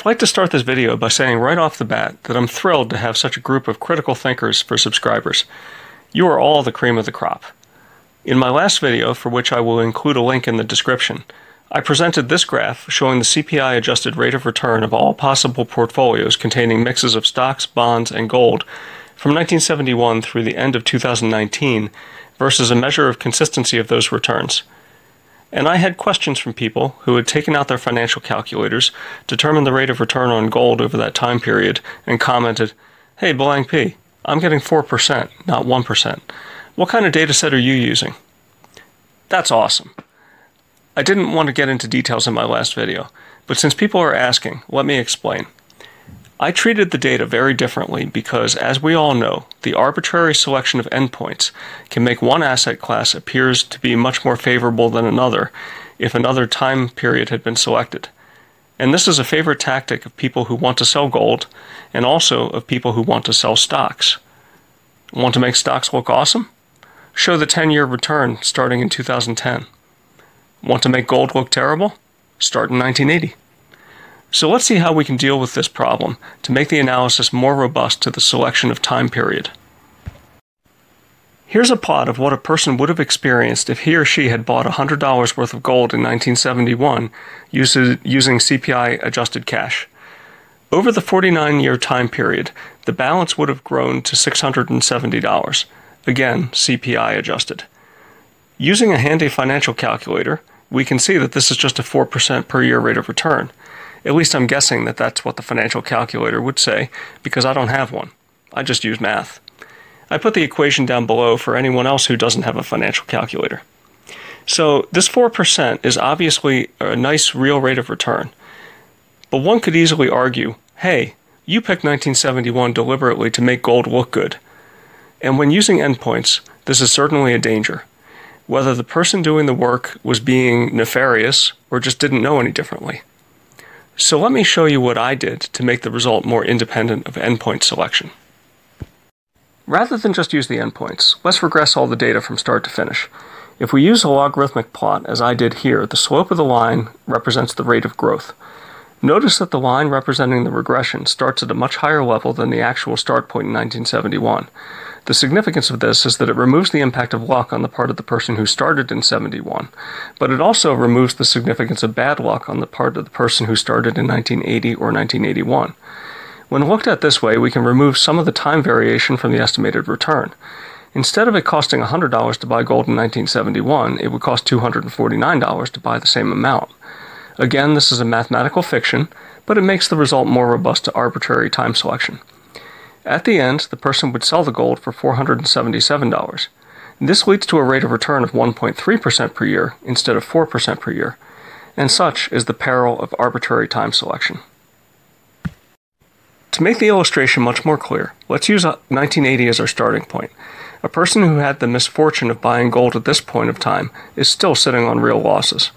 I'd like to start this video by saying right off the bat that I'm thrilled to have such a group of critical thinkers for subscribers. You are all the cream of the crop. In my last video, for which I will include a link in the description, I presented this graph showing the CPI adjusted rate of return of all possible portfolios containing mixes of stocks, bonds, and gold from 1971 through the end of 2019 versus a measure of consistency of those returns. And I had questions from people who had taken out their financial calculators, determined the rate of return on gold over that time period, and commented, Hey, belangp, I'm getting 4%, not 1%. What kind of data set are you using? That's awesome. I didn't want to get into details in my last video, but since people are asking, let me explain. I treated the data very differently because, as we all know, the arbitrary selection of endpoints can make one asset class appears to be much more favorable than another if another time period had been selected. And this is a favorite tactic of people who want to sell gold and also of people who want to sell stocks. Want to make stocks look awesome? Show the 10 year return starting in 2010. Want to make gold look terrible? Start in 1980. So let's see how we can deal with this problem to make the analysis more robust to the selection of time period. Here's a plot of what a person would have experienced if he or she had bought $100 worth of gold in 1971 using CPI adjusted cash. Over the 49 year time period, the balance would have grown to $670, again CPI adjusted. Using a handy financial calculator, we can see that this is just a 4% per year rate of return. At least I'm guessing that that's what the financial calculator would say, because I don't have one. I just use math. I put the equation down below for anyone else who doesn't have a financial calculator. So this 4% is obviously a nice real rate of return. But one could easily argue, hey, you picked 1971 deliberately to make gold look good. And when using endpoints, this is certainly a danger. Whether the person doing the work was being nefarious or just didn't know any differently. So let me show you what I did to make the result more independent of endpoint selection. Rather than just use the endpoints, let's regress all the data from start to finish. If we use a logarithmic plot, as I did here, the slope of the line represents the rate of growth. Notice that the line representing the regression starts at a much higher level than the actual start point in 1971. The significance of this is that it removes the impact of luck on the part of the person who started in 71, but it also removes the significance of bad luck on the part of the person who started in 1980 or 1981. When looked at this way, we can remove some of the time variation from the estimated return. Instead of it costing $100 to buy gold in 1971, it would cost $249 to buy the same amount. Again, this is a mathematical fiction, but it makes the result more robust to arbitrary time selection. At the end, the person would sell the gold for $477. This leads to a rate of return of 1.3% per year instead of 4% per year, and such is the peril of arbitrary time selection. To make the illustration much more clear, let's use uh, 1980 as our starting point. A person who had the misfortune of buying gold at this point of time is still sitting on real losses.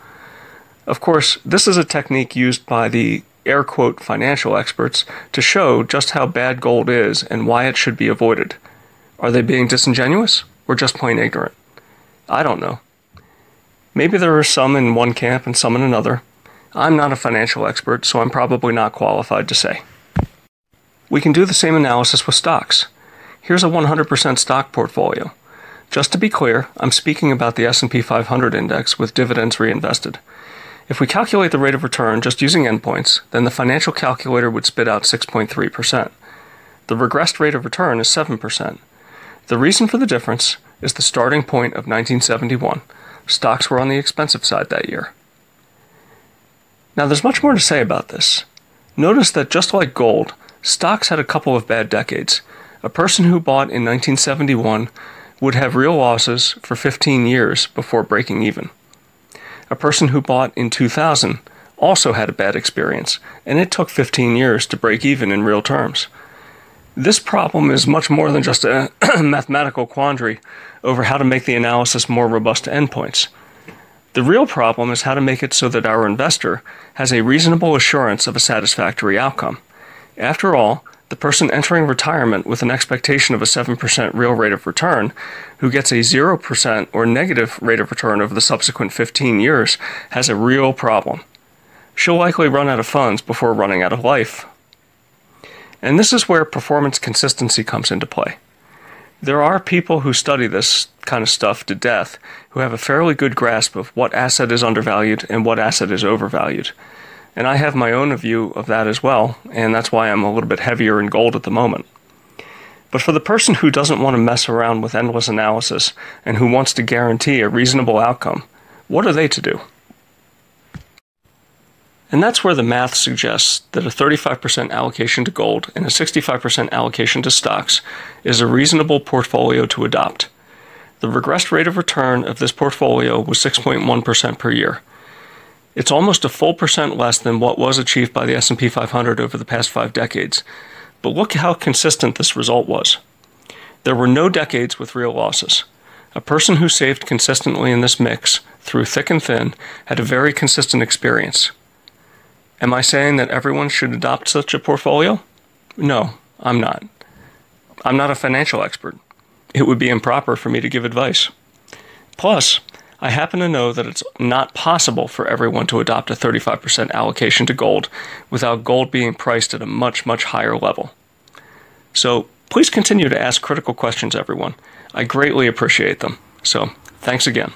Of course, this is a technique used by the air quote financial experts to show just how bad gold is and why it should be avoided. Are they being disingenuous or just plain ignorant? I don't know. Maybe there are some in one camp and some in another. I'm not a financial expert, so I'm probably not qualified to say. We can do the same analysis with stocks. Here's a 100% stock portfolio. Just to be clear, I'm speaking about the S&P 500 index with dividends reinvested. If we calculate the rate of return just using endpoints, then the financial calculator would spit out 6.3%. The regressed rate of return is 7%. The reason for the difference is the starting point of 1971. Stocks were on the expensive side that year. Now, there's much more to say about this. Notice that just like gold, stocks had a couple of bad decades. A person who bought in 1971 would have real losses for 15 years before breaking even. A person who bought in 2000 also had a bad experience, and it took 15 years to break even in real terms. This problem is much more than just a mathematical quandary over how to make the analysis more robust to endpoints. The real problem is how to make it so that our investor has a reasonable assurance of a satisfactory outcome. After all, the person entering retirement with an expectation of a 7% real rate of return, who gets a 0% or negative rate of return over the subsequent 15 years, has a real problem. she'll likely run out of funds before running out of life. And this is where performance consistency comes into play. There are people who study this kind of stuff to death who have a fairly good grasp of what asset is undervalued and what asset is overvalued. And I have my own view of that as well, and that's why I'm a little bit heavier in gold at the moment. But for the person who doesn't want to mess around with endless analysis and who wants to guarantee a reasonable outcome, what are they to do? And that's where the math suggests that a 35% allocation to gold and a 65% allocation to stocks is a reasonable portfolio to adopt. The regressed rate of return of this portfolio was 6.1% per year. It's almost a full percent less than what was achieved by the S&P 500 over the past 5 decades. But look how consistent this result was. There were no decades with real losses. A person who saved consistently in this mix, through thick and thin, had a very consistent experience. Am I saying that everyone should adopt such a portfolio? No, I'm not. I'm not a financial expert. It would be improper for me to give advice. Plus, I happen to know that it's not possible for everyone to adopt a 35% allocation to gold without gold being priced at a much, much higher level. So please continue to ask critical questions, everyone. I greatly appreciate them. So thanks again.